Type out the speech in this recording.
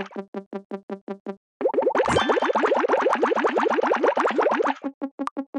なるほど。